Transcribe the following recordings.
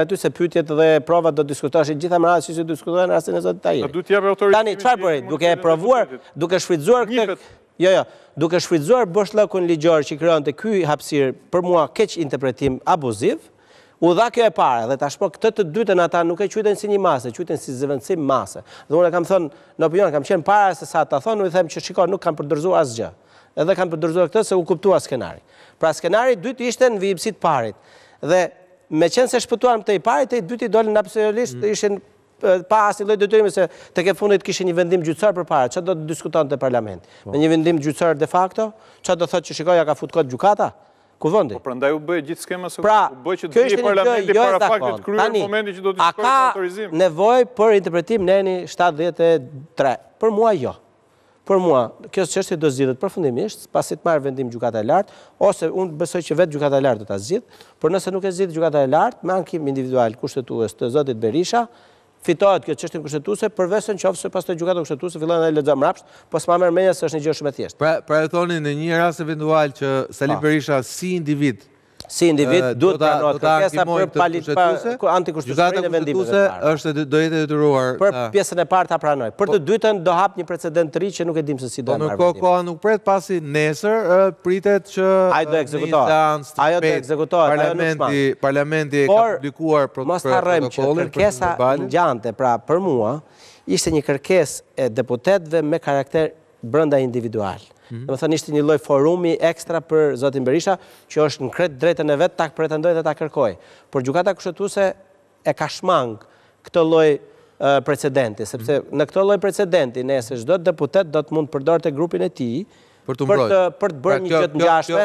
e ty se pyetjet dhe provat do të diskutoshin gjithë, më, siç diskutohen në rastin e zotit Tahiri. Në du tjepë autoritet... Tani, çfarë pret, po duke e provuar, duke shfrytëzuar këtë... Jo, jo, duke shfrytëzuar boshllëkun ligjor që krijonte ky hapësirë për mua keqinterpretim abuziv, u dha kjo e para dhe tashmë këtë të dytën ata nuk e quajtën si një masë, e quajtën si zëvendësim mase. Dhe unë e kam thënë në opinion, kam qenë para sesa ta thonë, u i them që shiko nuk kam paragjykuar asgjë. Edhe kam paragjykuar këtë se u kuptua skenari. Pra skenari i dytë ishte në vijimësi të të parit. Dhe Meqenëse shpëtuam te i pari, te i dyti dolën, absolutisht ishin pa asnjë lloj detyrimi se tek e fundit kishin një vendim gjyqësor përpara, ça do të diskutonte parlamenti? Po. Me një vendim gjyqësor de facto, ça do thotë që shiko ia ka fut kot gjykata? Kuvendi. Po prandaj u bë gjithë skema se pra, u bë që të vijë parlamenti jo para faktit të kryer në momentin që do të shkojë autorizim. A ka nevojë për interpretim neni 73? Për mua jo. Për mua, kjo çështje do zgjidhet përfundimisht, pasi të marrë vendim Gjykata e Lartë, ose unë besoj që vetë Gjykata e Lartë do ta zgjidhë, por nëse nuk e zgjidh Gjykata e Lartë, me ankim individual kushtetues të zotit Berisha, fitohet kjo çështje në Kushtetuese, përveçse në qoftë se pastaj Gjykata Kushtetuese fillon edhe lexon mbrapsht, po s'ma merr mendja se është një gjë shumë e thjeshtë. Pra, pra ju thoni në një rast eventual që Sali Berisha si individ si individ duhet të pranohet kërkesa për paligjshmërinë për antikushtetueshmërinë e vendimit të parë. Gjykata Kushtetuese është do jetë e detyruar për pjesën e parë ta pranojë. Për të dytën do hap një precedent të ri që nuk e dimë se si do marrë vendim. Po ndërkohë koha nuk pret pasi nesër pritet që në instancë të shpejtë parlamenti parlamenti ka publikuar për mos harrojmë që kërkesa ngjante pra për mua ishte një kërkesë e deputetëve me karakter brenda individual. Domethënë ishte një lloj forumi ekstra për zotin Berisha, që është në krejt të drejtën e vet ta pretendojë dhe ta kërkojë. Por Gjykata Kushtetuese e ka shmang këtë lloj precedenti, sepse në këtë lloj precedenti nesër çdo deputet do të mund të përdorte grupin e tij për të bërë një gjë të ngjashme.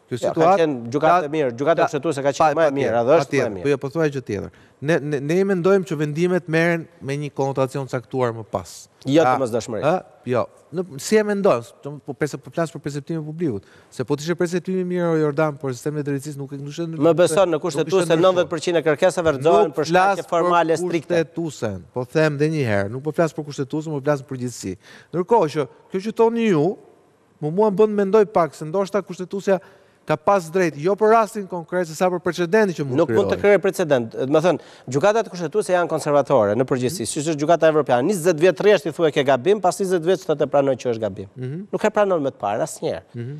Kjo situatë ka qenë gjykatë e mirë, gjykata kushtetuese ka qenë më e mirë, edhe është më e mirë. Po jo, po thuaj gjë tjetër. Ne ne i mendojmë që vendimet merren me një konotacion të caktuar më pas. Jo domosdoshmërisht. Ë? Jo. Në, si e mendon? Po pse po flas për perceptimin e publikut? Se po të ishte perceptimi i mirë o Jordan, por sistemi i drejtësisë nuk e ndryshon ndryshon. Më beson në Kushtetuese se 90% e kërkesave rrëzohen për shkaqe formale strikte. Nuk kushtetuesen. Po them edhe një herë, nuk po flas për kushtetuesen, po flas në përgjithësi. Ndërkohë që kjo që thoni ju, Mu mua më bën të mendoj pak se ndoshta Kushtetuesja ka pas drejt, jo për rastin konkret, se sa për precedentin që mund të krijojë. Nuk mund të krijojë precedent. Domethënë, gjykatat kushtetuese janë konservatore në përgjithësi, siç është gjykata evropiane. 20 vjet rresht i thuaj ke gabim, pas 20 vjet thotë pranoj që është gabim. Mhm. Nuk e pranon me të parë asnjëherë. Mhm.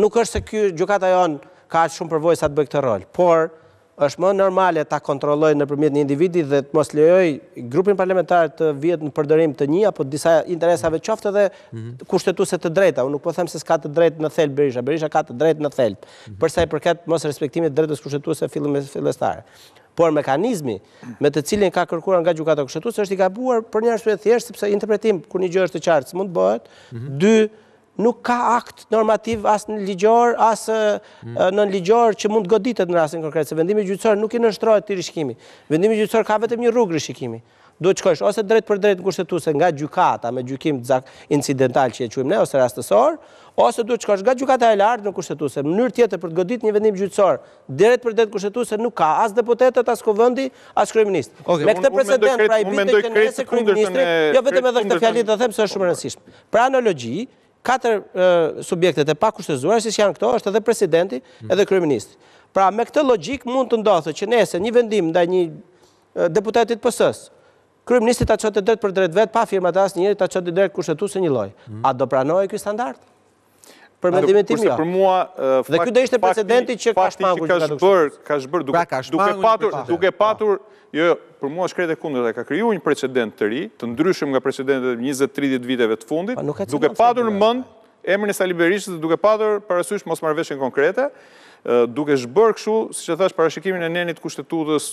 Nuk është se kjo gjykata jonë ka aq shumë përvojë sa të bëjë këtë rol, por Është më normale ta kontrollojë nëpërmjet një individi dhe të mos lejojë grupin parlamentar të vihet në përdorim të një apo disa interesave qoftë edhe kushtetuese të drejta. Unë nuk po them se s'ka të drejtë në thelb Berisha. Berisha ka të drejtë në thelb për sa i përket mosrespektimit të së drejtës kushtetuese fillestare. Por mekanizmi me të cilin ka kërkuar nga Gjykata Kushtetuese është i gabuar për një arsye të thjeshtë sepse interpretim kur një gjë është e qartë s'mund të bëhet, dy Nuk ka akt normativ as ligjor, as hmm. nënligjor që mund të goditet në rastin konkret, se vendimi gjyqësor nuk i nënshtrohet këtij rishikimi. Vendimi gjyqësor ka vetëm një rrugë rishikimi. Duhet shkojsh ose drejtpërdrejt në Kushtetuese nga gjykata me gjykim të zak incidental që e quajmë ne, ose rastësor, ose duhet shkojsh nga gjykata e lartë në Kushtetuese. Mënyrë tjetër për të godit një vendim gjyqësor, drejtpërdrejt në Kushtetuese nuk ka, as deputetët, as Kuvendi, as kryeministri. me këtë precedent, pra i bie që nëse kryeministri, jo vetëm edhe këtë fjali ta them se është shumë rëndësishme. Për analogji, katër subjektet e pakushtëzuara siç janë këto është edhe presidenti, mm. edhe kryeministri. Pra me këtë logjikë mund të ndodhë që nëse një vendim ndaj një deputeti të PS-së, kryeministri ta çonte drejtpërdrejt vetë pa firmat e asnjërit, ta çonte drejt Kushtetueses njëlloj. Mm. A do pranohej ky standard? Për mendimin tim jo. Për mua Dhe ky do ishte precedenti që ka shmangur që ka bërë, ka zhbërë duke pra, duke patur, duke patur, jo, jo, për mua është krejt e kundërta, e ka krijuar një precedent të ri, të ndryshëm nga precedentët e 20-30 viteve të fundit, pra, duke patur në mend emrin e Sali Berishës dhe duke patur parasysh mosmarrëveshjen konkrete, duke zhbërë kështu, siç e thashë, parashikimin e nenit të Kushtetutës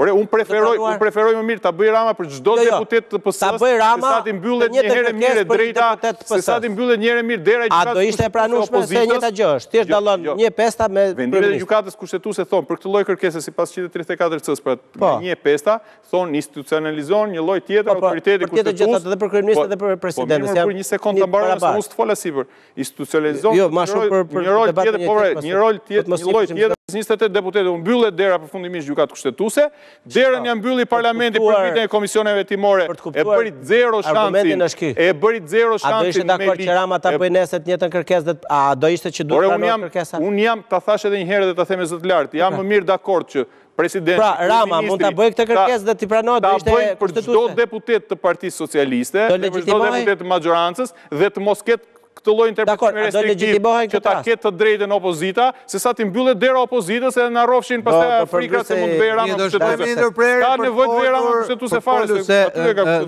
Ore, unë preferoj, unë preferoj më mirë ta bëjë Rama për çdo jo, jo. deputet të PS-së. Ta bëjë Rama. Sa t'i mbyllet një herë e mirë e drejta, sesa t'i mbyllet një herë e mirë dera e gjykatës. A do ishte e pranueshme se e njëjta gjë është? Ti është jo, dallon jo. një e pesta me vendimin e gjykatës kushtetuese thonë për këtë lloj kërkese sipas 134 C-së për po. një e pesta, thonë institucionalizon një lloj tjetër po, po, autoriteti kushtetues. Për tjetër gjë edhe për kryeministrin po, dhe për presidentin. Po, për një sekondë ta mbaroj, mos të fola sipër. Si Institucionalizon jo, ma shumë për, për një rol tjetër, po vrej, një rol tjetër, një lloj tjetër, 28 deputetë, u mbyllet dera përfundimisht në Gjykatë Kushtetuese, derën ia mbylli parlamenti për ngritjen e komisioneve hetimore, e bëri zero shansin, e bëri zero shansin, a do ishe dakord që Rama ta bëjë nesër të njëjtën kërkesë, a do ishte që duhet të nërë kërkesa? Unë jam, ta thashë edhe një herë dhe ta them me zë të lartë, jam më mirë dakord që Presidenti, pra, Rama, mund ta bëjë këtë kërkesë dhe t'i pranohet dhe ishte e për çdo deputet të Partisë Socialiste, dhe për çdo deputet të mazhorancës, dhe të mos ketë këtë lloj të përpërmi restriktiv që ta ketë të drejtën opozita, sesa t'i mbyllet dera opozitës edhe na rrofshin për se frika se mund vera më përse të se. Ka në vëjt vera më përse të se farë.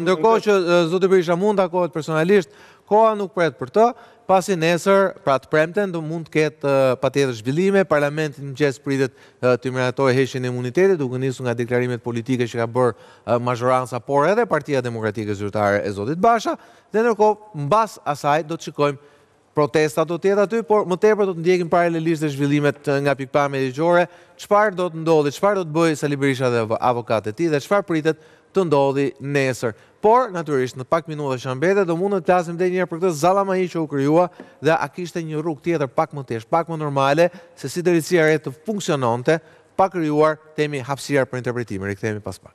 Ndërkohë që zoti Berisha mund të ankohet personalisht, koha nuk pret për të, pasi nesër, pra të premten, do mund të ketë patjetër zhvillime, parlamenti në mëngjes pritet të miratojë heqjen e imunitetit, duke nisur nga deklarimet politike që ka bërë mazhoranca, por edhe Partia Demokratike zyrtare e zotit Basha, dhe ndërkohë mbas asaj do të shikojmë protesta do të jetë aty, por më tepër do të ndjekim paralelisht dhe zhvillimet nga pikëpamja ligjore, çfarë do të ndodhi, çfarë do të bëjë Sali Berisha dhe avokatët e tij dhe çfarë pritet të ndodhi nesër. Por, natyrisht, në pak minuta që na mbeten, do mundem të flasim edhe një herë për këtë zallamahi që u krijua dhe a kishte një rrugë tjetër pak më të thjeshtë, pak më normale, se si drejtësia e re të funksiononte, pa krijuar, themi, hapësira për interpretime. Rikthehemi pas pak.